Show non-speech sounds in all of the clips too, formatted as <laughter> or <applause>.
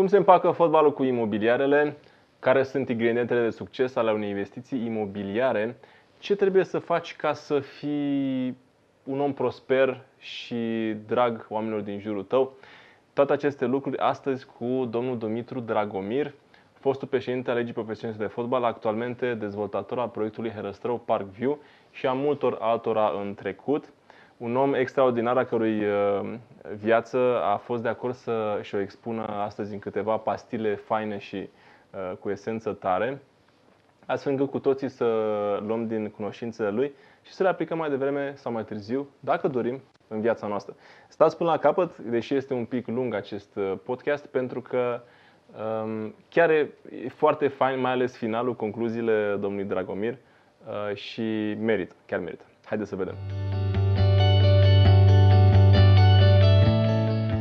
Cum se împacă fotbalul cu imobiliarele? Care sunt ingredientele de succes ale unei investiții imobiliare? Ce trebuie să faci ca să fii un om prosper și drag oamenilor din jurul tău? Toate aceste lucruri astăzi cu domnul Dumitru Dragomir, fostul președinte al Legii Profesioniste de Fotbal, actualmente dezvoltator al proiectului Herăstrău Parkview și a multor altora în trecut. Un om extraordinar a cărui uh, viață a fost de acord să și-o expună astăzi în câteva pastile faine și uh, cu esență tare, astfel încât cu toții să luăm din cunoștințele lui și să le aplicăm mai devreme sau mai târziu, dacă dorim, în viața noastră. Stați până la capăt, deși este un pic lung acest uh, podcast, pentru că um, chiar e foarte fain, mai ales finalul, concluziile domnului Dragomir uh, și merită, chiar merită. Haideți să vedem.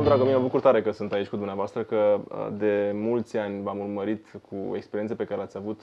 Domnul Dragomir, mă bucur tare că sunt aici cu dumneavoastră, că uh, de mulți ani v-am urmărit cu experiențe pe care le-ați avut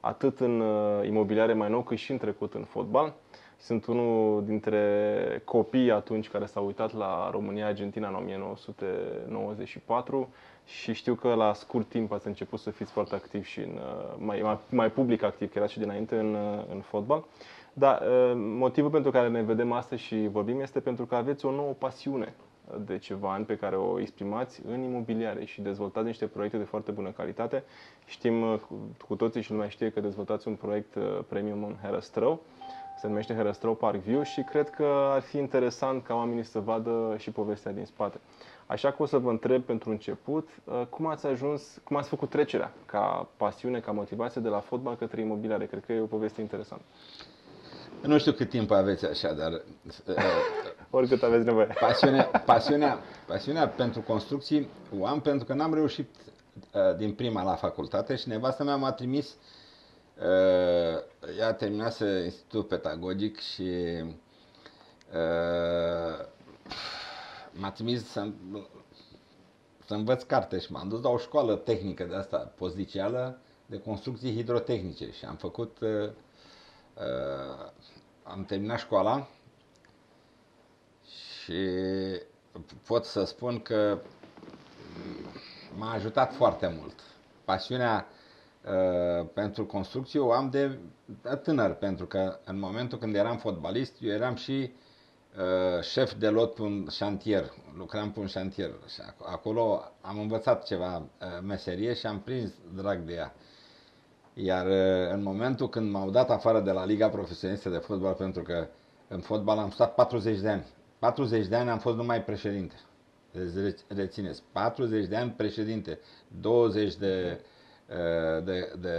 atât în imobiliare mai nou, cât și în trecut în fotbal. Sunt unul dintre copii atunci care s-au uitat la România-Argentina în 1994 și știu că la scurt timp ați început să fiți foarte activ și în, mai, mai, mai public activ, că era și dinainte în, în fotbal. Dar motivul pentru care ne vedem astăzi și vorbim este pentru că aveți o nouă pasiune de ceva ani pe care o exprimați în imobiliare și dezvoltați niște proiecte de foarte bună calitate. Știm cu toții și lumea știe că dezvoltați un proiect premium în Herăstrău se numește Herăstrău Parkview și cred că ar fi interesant ca oamenii să vadă și povestea din spate. Așa că o să vă întreb pentru început, uh, cum ați ajuns, cum ați făcut trecerea ca pasiune, ca motivație de la fotbal către imobiliare? Cred că e o poveste interesantă. Nu știu cât timp aveți așa, dar... Uh, Oricât aveți nevoie. Pasiunea, pasiunea, pasiunea pentru construcții o am pentru că n-am reușit uh, din prima la facultate și nevastă mea m-a trimis uh, Uh, ea terminase institutul pedagogic și uh, m-a trimis să, să învăț carte și m-am dus la o școală tehnică de asta, pozițială, de construcții hidrotehnice și am făcut, uh, uh, am terminat școala și pot să spun că m-a ajutat foarte mult. Pasiunea Uh, pentru construcție o am de tânăr, pentru că în momentul când eram fotbalist, eu eram și uh, șef de lot pe un șantier, lucram pe un șantier și acolo am învățat ceva uh, meserie și am prins drag de ea. Iar uh, în momentul când m-au dat afară de la Liga Profesionistă de Fotbal, pentru că în fotbal am stat 40 de ani, 40 de ani am fost numai președinte. Deci rețineți, 40 de ani președinte, 20 de Uh, de, de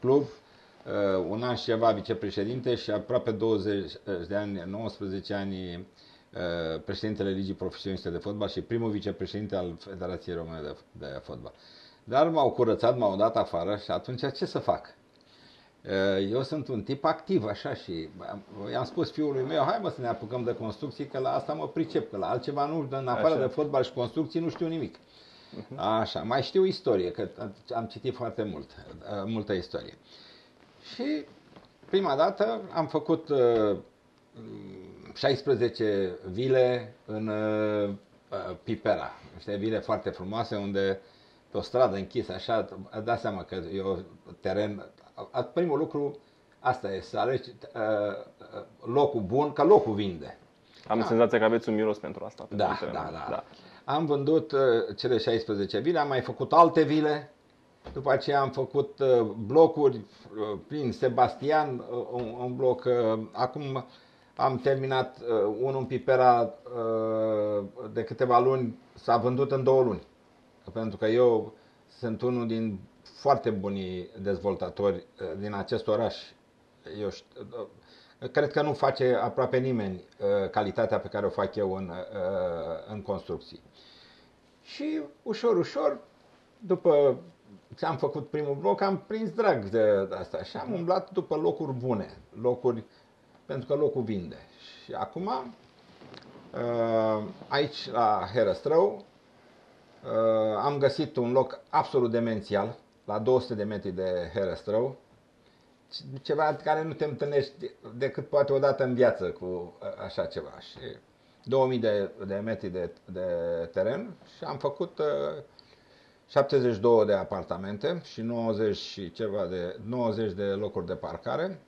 club, uh, un an și ceva vicepreședinte și aproape 20 de ani, 19 ani uh, președintele Ligii Profesioniste de Fotbal și primul vicepreședinte al Federației Române de, de Fotbal. Dar m-au curățat, m-au dat afară și atunci ce să fac? Eu sunt un tip activ așa și i-am spus fiului meu, hai mă să ne apucăm de construcții, că la asta mă pricep, că la altceva nu, în afară așa. de fotbal și construcții nu știu nimic. Așa, mai știu istorie, că am citit foarte mult, uh, multă istorie. Și prima dată am făcut 16 uh, vile în uh, Pipera, niște vile foarte frumoase unde pe o stradă închisă așa, dați seama că e o teren, primul lucru asta e, să alegi locul bun, că locul vinde. Am da. senzația că aveți un miros pentru asta. Da, da, da, da. Am vândut uh, cele 16 vile, am mai făcut alte vile, după aceea am făcut uh, blocuri uh, prin Sebastian, un, un bloc. Acum am terminat unul în Pipera de câteva luni, s-a vândut în două luni. Pentru că eu sunt unul din foarte buni dezvoltatori din acest oraș. Eu știu, cred că nu face aproape nimeni calitatea pe care o fac eu în, în construcții. Și ușor, ușor, după ce am făcut primul bloc, am prins drag de asta și am umblat după locuri bune, locuri, pentru că locul vinde. Și acum, uh, aici la Herăstrău, uh, am găsit un loc absolut demențial, la 200 de metri de Herăstrău, ceva care nu te întâlnești decât poate o dată în viață cu uh, așa ceva. Și 2000 de, de metri de, de teren și am făcut uh, 72 de apartamente și 90 și ceva de 90 de locuri de parcare,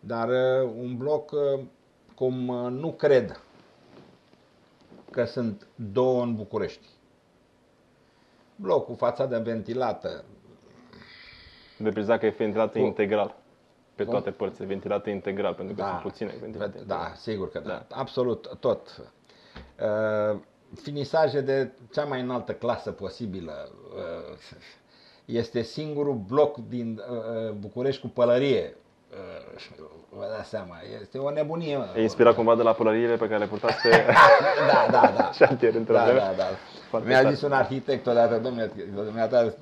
dar uh, un bloc uh, cum uh, nu cred că sunt două în București. Bloc cu fațadă ventilată, Deprizat că e ventilată Cu- integral. Pe Cum? toate părțile, ventilată integral, pentru că sunt puține ventilate. Da, sigur că da. Da. Absolut tot. Uh, finisaje de cea mai înaltă clasă posibilă. Uh, este singurul bloc din uh, București cu pălărie. Uh, vă dați seama, este o nebunie. mă. E inspirat cumva de la pălăriile pe care le purtați pe <laughs> Da, da, da. <laughs> șantier într-o Da, vreme. da, da. Foarte Mi-a tare. zis un arhitect odată, domnule, dumneata,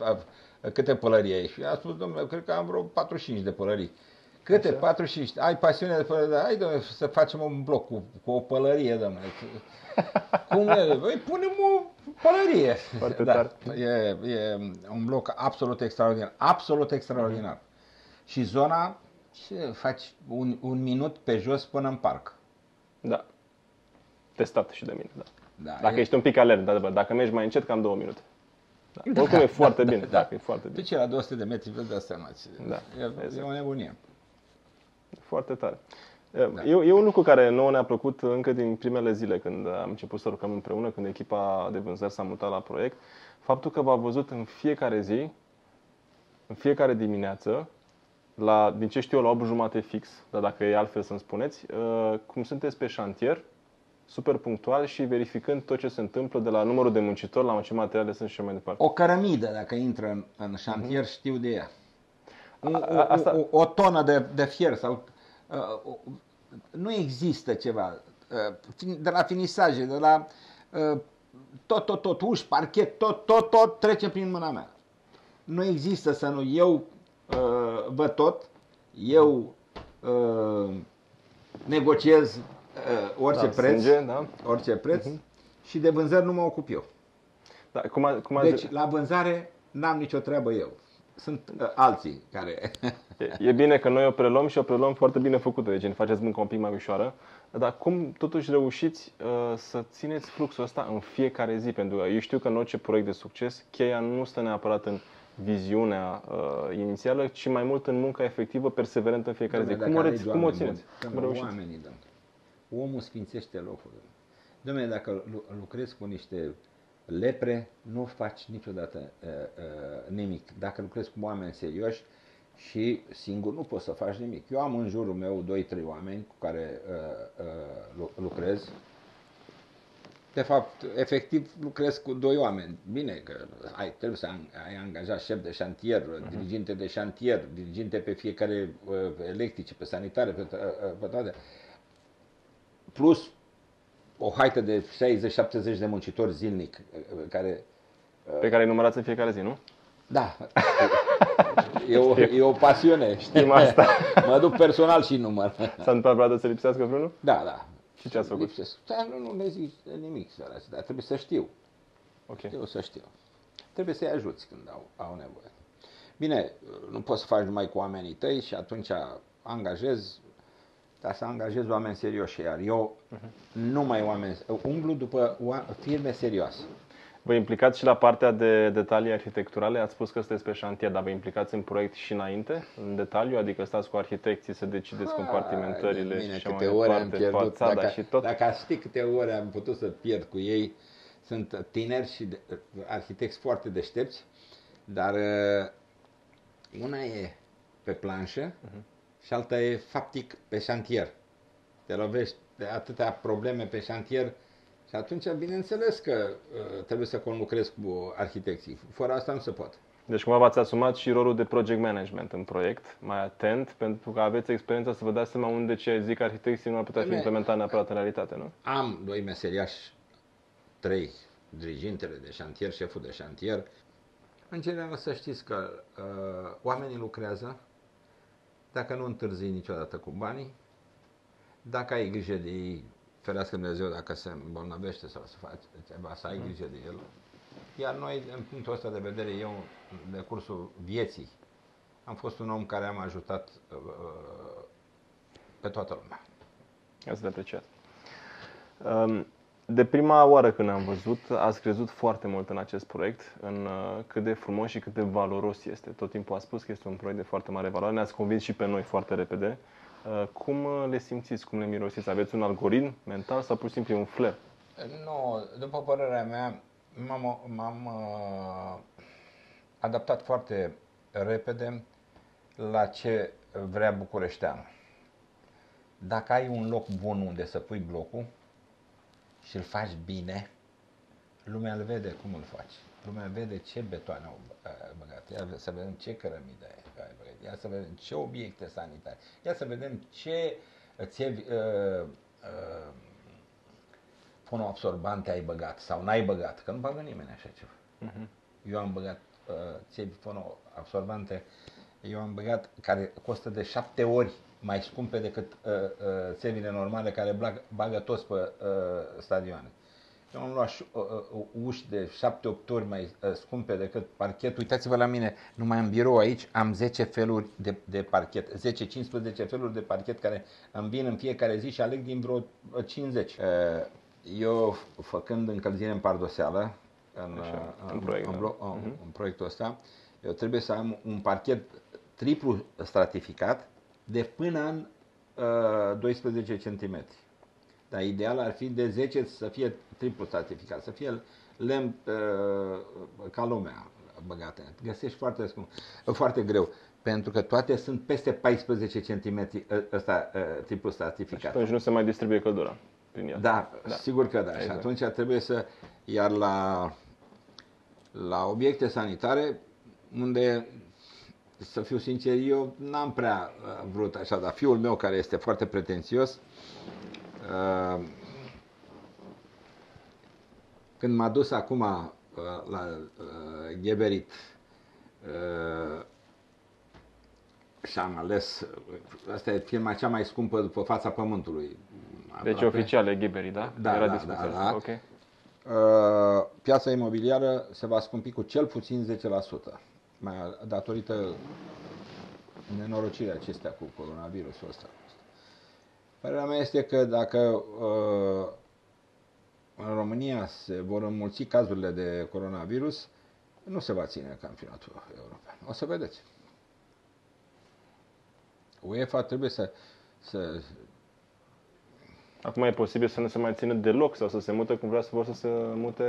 câte pălării ai? Și a spus, domnule, cred că am vreo 45 de pălării. Câte? 45. Ai pasiune de pălărie? Hai, domnule, să facem un bloc cu, cu o pălărie, domnule. <laughs> Cum e? Păi punem o pălărie. Foarte da. tare. E, e un bloc absolut extraordinar. Absolut extraordinar. Și zona, ce faci un, un minut pe jos până în parc. Da. Testat și de mine, da. Da, Dacă e- ești un pic alert, da, dacă mergi mai încet, cam două minute. Da. Oricum e foarte bine, da. da. e foarte bine. Deci la 200 de metri, vă dați seama. ce- Da, E, e exact. o nebunie. Foarte tare. Da. E, e un lucru care nouă ne-a plăcut încă din primele zile când am început să lucrăm împreună, când echipa de vânzări s-a mutat la proiect. Faptul că v-a văzut în fiecare zi, în fiecare dimineață, la, din ce știu eu, la 8 jumate fix, dar dacă e altfel să-mi spuneți, uh, cum sunteți pe șantier, super punctual și verificând tot ce se întâmplă de la numărul de muncitori, la ce materiale sunt și așa mai departe. O cărămidă, dacă intră în, în șantier, știu de ea. O, A- o, asta- o, o tonă de, de fier sau... Uh, o, nu există ceva. Uh, fin- de la finisaje, de la... Uh, tot, tot, tot, uși, parchet, tot, tot, tot trece prin mâna mea. Nu există să nu... Eu uh, văd tot, eu uh, negociez uh, orice Da, preț, sânge, da? orice preț și de vânzări nu mă ocup eu. Da, cum a, cum a Deci, la vânzare n-am nicio treabă eu. Sunt uh, alții care... E, e bine că noi o preluăm și o preluăm foarte bine făcută, deci ne faceți munca un pic mai ușoară. Dar cum totuși reușiți uh, să țineți fluxul ăsta în fiecare zi? Pentru că eu știu că în orice proiect de succes, cheia nu stă neapărat în viziunea uh, inițială, ci mai mult în munca efectivă, perseverentă în fiecare zi. Dom'le, Cum o, dacă reți, alegi cum o oameni țineți? buni, Cum dom'le, reușiți? Oamenii, domnule. Omul sfințește locul. domnule. Dom'le, dacă lu- lucrezi cu niște lepre, nu faci niciodată uh, uh, nimic. Dacă lucrezi cu oameni serioși și singur nu poți să faci nimic. Eu am în jurul meu 2-3 oameni cu care uh, uh, lu- lucrez. De fapt, efectiv lucrez cu doi oameni. Bine că ai, trebuie să an- ai angajat șef de șantier, diriginte de șantier, diriginte pe fiecare uh, electrice, pe sanitare, pe, to- uh, pe toate. Plus o haită de 60-70 de muncitori zilnic uh, care Pe care îi numărați în fiecare zi, nu? da, e o, e o pasiune. Știm asta. mă duc personal și număr. S-a întâmplat vreodată să lipsească vreunul? Da, da. Și ce ați făcut? Lipsesc. Da, nu, nu le zic nimic, săraci, dar trebuie să știu. Ok. Eu să știu. Trebuie să-i ajuți când au, au nevoie. Bine, nu poți să faci numai cu oamenii tăi și atunci angajezi, dar să angajezi oameni serioși, iar eu nu mai oameni, umblu după oa- firme serioase. Vă implicați și la partea de detalii arhitecturale? Ați spus că sunteți pe șantier, dar vă implicați în proiect și înainte, în detaliu? Adică stați cu arhitecții să decideți compartimentările Hai de și mine, așa mai câte ore am departe, pierdut, fațada dacă, și tot? dacă aș ști câte ore am putut să pierd cu ei, sunt tineri și de, arhitecți foarte deștepți, dar uh, una e pe planșă Mhm. Și alta e faptic pe șantier. Te lovești de atâtea probleme pe șantier și atunci, bineînțeles că uh, trebuie să conlucrezi cu arhitecții. Fără asta nu se poate. Deci cumva v-ați asumat și rolul de project management în proiect, mai atent, pentru că aveți experiența să vă dați seama unde ce zic arhitecții nu ar putea fi Bine. implementat neapărat în realitate, nu? Am doi meseriași, trei, dirigintele de șantier, șeful de șantier. În general să știți că uh, oamenii lucrează dacă nu întârzii niciodată cu banii, dacă ai grijă de ei, ferească Dumnezeu dacă se îmbolnăvește sau să faci ceva, să ai grijă de el. Iar noi, în punctul ăsta de vedere, eu, de cursul vieții, am fost un om care am ajutat uh, pe toată lumea. Asta de apreciat. Um, De prima oară când am văzut, ați crezut foarte mult în acest proiect, în uh, cât de frumos și cât de valoros este. Tot timpul a spus că este un proiect de foarte mare valoare, ne-ați convins și pe noi foarte repede. Uh, Cum uh, le simțiți, cum le mirosiți? Aveți un algoritm mental sau pur și simplu e un flair? Nu, după părerea mea, m-am, m-am uh, adaptat foarte repede la ce vrea Bucureșteanul. Dacă ai un loc bun unde să pui blocul și îl faci bine, lumea îl vede cum îl faci. Lumea vede ce betoane au uh, băgat. Ia să vedem ce cărămidă ai băgat. Ia să vedem ce obiecte sanitare. Ia să vedem ce țevi, uh, uh, fonoabsorbante ai băgat sau n-ai băgat, că nu bagă nimeni așa ceva. Mhm. Eu am băgat uh, țevi fonoabsorbante, eu am băgat care costă de șapte ori mai scumpe decât uh, uh, țevile normale care bagă, bagă toți pe uh, stadioane. Eu am luat ș- uh, uh, uși de 7-8 ori mai uh, scumpe decât parchet. Uitați-vă la mine, numai în birou aici am 10 feluri de, de parchet, 10-15 feluri de parchet care îmi vin în fiecare zi și aleg din vreo uh, 50. Uh, Eu, făcând încălzire în pardoseală, în, Așa, uh, în proiect, în, da. blo- în, în proiectul ăsta, eu trebuie să am un parchet triplu stratificat de până în uh, 12 cm. Dar ideal ar fi de 10 să fie triplu stratificat, să fie lemn uh, ca lumea băgate. Găsești foarte, scump, foarte greu, pentru că toate sunt peste 14 cm ăsta uh, triplu Și stratificat. atunci nu se mai distribuie căldura prin el. Da, da, sigur că da. Și Exact. atunci trebuie să, iar la, la obiecte sanitare, unde, să fiu sincer, eu n-am prea uh, vrut așa, dar fiul meu, care este foarte pretențios, uh, când m-a dus acum uh, la uh, Geberit uh, și am ales, uh, asta e firma cea mai scumpă după fața pământului. Deci aproape. oficial e Ghiberi, da? Da, Era da, discuția da, asta. da. Ok. Uh, piața imobiliară se va scumpi cu cel puțin 10%, mai datorită nenorocirii acestea cu coronavirusul ăsta. Părerea mea este că dacă uh, în România se vor înmulți cazurile de coronavirus, nu se va ține campionatul european. O să vedeți. UEFA trebuie să, să Acum e posibil să nu se mai țină deloc sau să se mute cum vrea să vor să se mute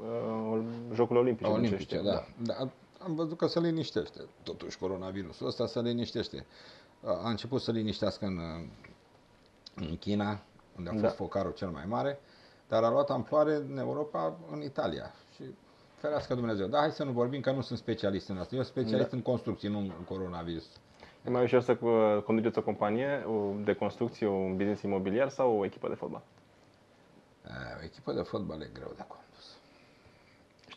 uh, Jocurile Olimpice. Olimpice, grecești. da. da. Am văzut că se liniștește, totuși, coronavirusul ăsta se liniștește. A început să liniștească în, în China, unde a fost Da. focarul cel mai mare, dar a luat amploare în Europa, în Italia. Și ferească Dumnezeu. Da, hai să nu vorbim că nu sunt specialist în asta. Eu sunt specialist Da. în construcții, nu în coronavirus. E mai ușor să uh, conduceți o companie o- de construcție, un business imobiliar sau o echipă de fotbal? E, O echipă de fotbal e greu de condus.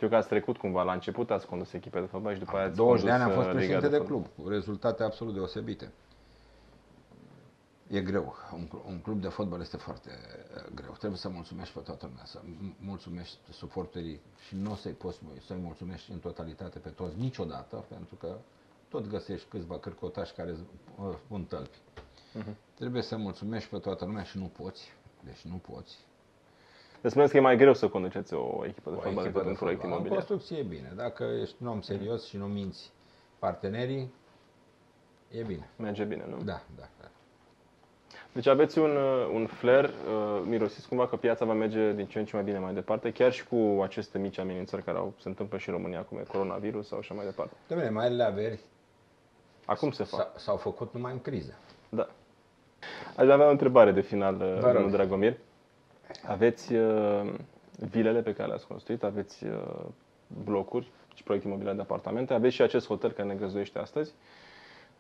Știu că ați trecut cumva, la început ați condus echipe de fotbal și după aia ați 20 de ani am condus, fost uh, Liga președinte de fotbal. club, cu rezultate absolut deosebite. E greu. Un, cl- un club de fotbal este foarte uh, greu. Trebuie să mulțumești pe toată lumea, să m- mulțumești suporterii și nu o să-i poți să-i mulțumești în totalitate pe toți niciodată, pentru că tot găsești câțiva cârcotași care îți, uh, pun tălpi. Mhm. Trebuie să mulțumești pe toată lumea și nu poți. Deci nu poți. Deci spuneți că e mai greu să conduceți o echipă de O fotbal echipă decât de un proiect fotbal. În imobiliar. construcție e bine. Dacă ești un om serios și nu minți partenerii, e bine. Merge bine, nu? Da, da, da. Deci aveți un, uh, un flair, uh, mirosiți cumva că piața va merge din ce în ce mai bine mai departe, chiar și cu aceste mici amenințări care au, se întâmplă și în România, cum e coronavirus sau așa mai departe. Dom'le, marile averi Acum se fac. s-au- s-au făcut numai în criză. Da. Aș avea o întrebare de final, uh, rog. domnul Dragomir. Aveți uh, vilele pe care le-ați construit, aveți uh, blocuri și proiecte imobiliare de apartamente, aveți și acest hotel care ne găzduiește astăzi.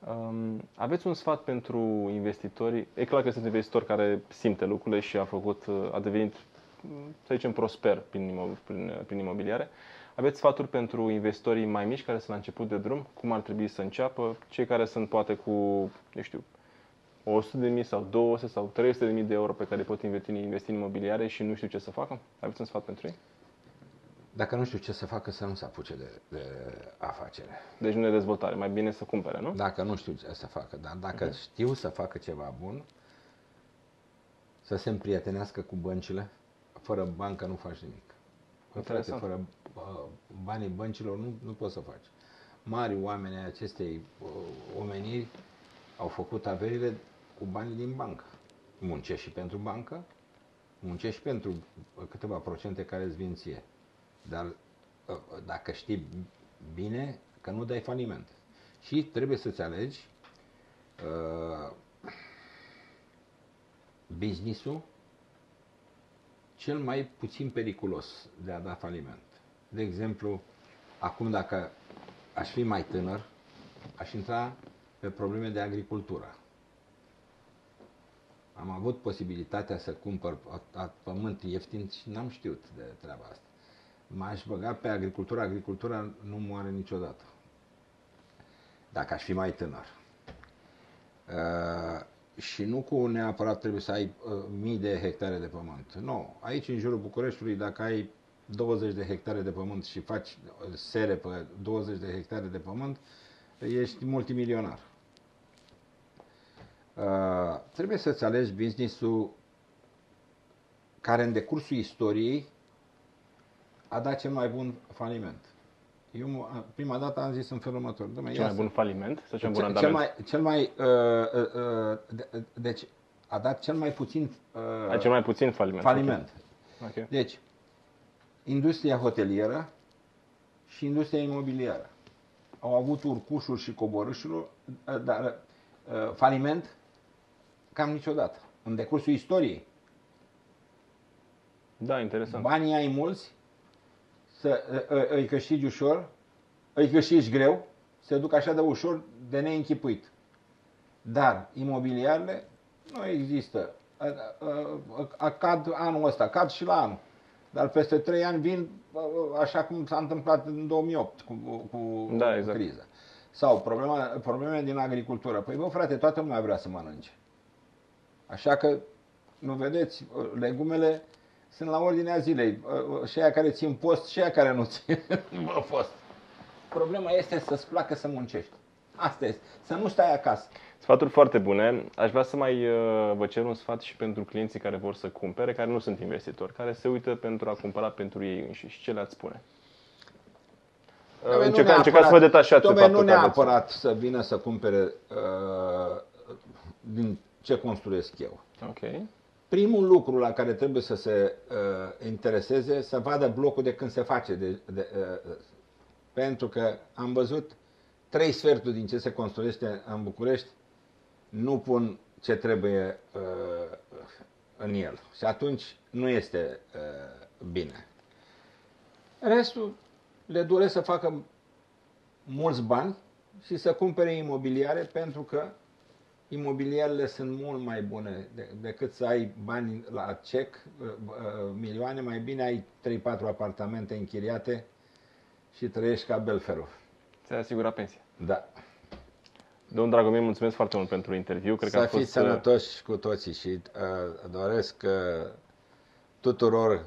Um, aveți un sfat pentru investitorii? E clar că sunt investitori care simte lucrurile și a făcut, uh, a devenit, mm, să zicem, prosper prin, imo- prin, uh, prin imobiliare. Aveți sfaturi pentru investitorii mai mici care sunt la început de drum? Cum ar trebui să înceapă? Cei care sunt poate cu, eu știu, 100 de mii sau 200 sau 300 de mii de euro pe care pot investi, investi în imobiliare și nu știu ce să facă? Aveți un sfat pentru ei? Dacă nu știu ce să facă, să nu se apuce de, de afacere. Deci nu e dezvoltare, mai bine să cumpere, nu? Dacă nu știu ce să facă, dar dacă știu să facă ceva bun, să se împrietenească cu băncile, fără bancă nu faci nimic. Bă, frate, Interesant. fără uh, banii băncilor nu, nu poți să faci. Mari oameni ai acestei uh, omeniri au făcut averile cu banii din bancă. Muncești și pentru bancă, muncești și pentru uh, câteva procente care îți vin ție. Dar uh, dacă știi bine că nu dai faliment. Și trebuie să-ți alegi uh, business-ul cel mai puțin periculos de a da faliment. De exemplu, acum dacă aș fi mai tânăr, aș intra pe probleme de agricultură. Am avut posibilitatea să cumpăr a- a- pământ ieftin și n-am știut de treaba asta. M-aș băga pe agricultură, agricultura nu moare niciodată. Dacă aș fi mai tânăr. Uh, și nu cu neapărat trebuie să ai uh, mii de hectare de pământ. Nu. Aici, în jurul Bucureștiului, dacă ai 20 de hectare de pământ și faci uh, sere pe 20 de hectare de pământ, ești multimilionar. Uh, trebuie să-ți alegi business-ul care în decursul istoriei a dat cel mai bun faliment. Eu m- prima dată am zis în felul următor. "Dom'le, Cel ia mai să- bun faliment sau cel mai bun cel, cel randament? mai, cel mai uh, uh, uh, de- deci a dat cel mai puțin uh, A, cel mai puțin faliment. faliment. Ok. Ok. Deci, industria hotelieră și industria imobiliară au avut urcușuri și coborâșuri, uh, dar uh, faliment cam niciodată. În decursul istoriei, Da, interesant. banii ai mulți, să uh, uh, îi câștigi ușor, îi câștigi greu, se duc așa de ușor, de neînchipuit. Dar imobiliarele nu există. A, a, a, cad anul ăsta, cad și la anul. Dar peste trei ani vin a, a, așa cum s-a întâmplat în 2008 cu, cu Da, exact. criza. Sau problema, probleme din agricultură. Păi bă, frate, toată lumea vrea să mănânce. Așa că, nu vedeți, legumele sunt la ordinea zilei. Și aia care țin post și aia care nu țin <laughs> bă, post. Problema este să-ți placă să muncești. Asta este. Să nu stai acasă. Sfaturi foarte bune. Aș vrea să mai uh, vă cer un sfat și pentru clienții care vor să cumpere, care nu sunt investitori, care se uită pentru a cumpăra pentru ei înșiși. Ce le-ați spune? Uh, Dom'le, nu Încerca, neapărat- încercați să vă detașați de dom'le, faptul nu că aveți- neapărat să vină să cumpere uh, din ce construiesc eu. Ok. Primul lucru la care trebuie să se uh, intereseze, să vadă blocul de când se face. De, de, uh, pentru că am văzut trei sferturi din ce se construiește în București nu pun ce trebuie uh, în el. Și atunci nu este uh, bine. Restul le doresc să facă mulți bani și să cumpere imobiliare pentru că imobiliarele sunt mult mai bune de- decât să ai bani la cec, uh, uh, milioane, mai bine ai 3-4 apartamente închiriate și trăiești ca Belferov. Ți-a asigurat pensia. Da. Domnul Dragomir, mulțumesc foarte mult pentru interviu. Cred că să a fiți fost, uh, sănătoși cu toții și uh, doresc uh, tuturor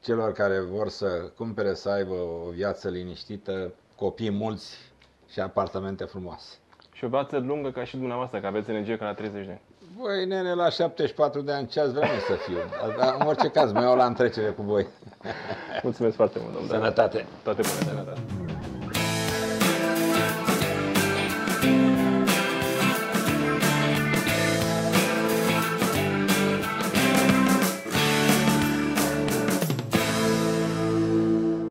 celor care vor să cumpere să aibă o viață liniștită, copii mulți și apartamente frumoase. Și o viață lungă ca și dumneavoastră, că aveți energie ca la 30 de ani. Voi, nene, la 74 de ani, ce ați vrea mie să fiu? Dar, în orice caz, mă iau la întrecere cu voi. Mulțumesc foarte mult, domnul Dragomir. Sănătate! Toate bune, sănătate.